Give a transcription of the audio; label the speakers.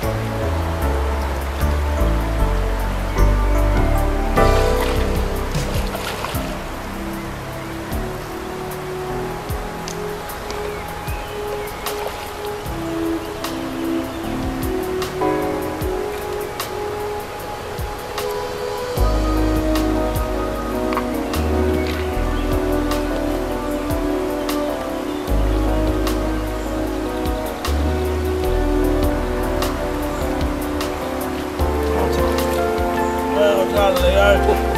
Speaker 1: Bye. 干了一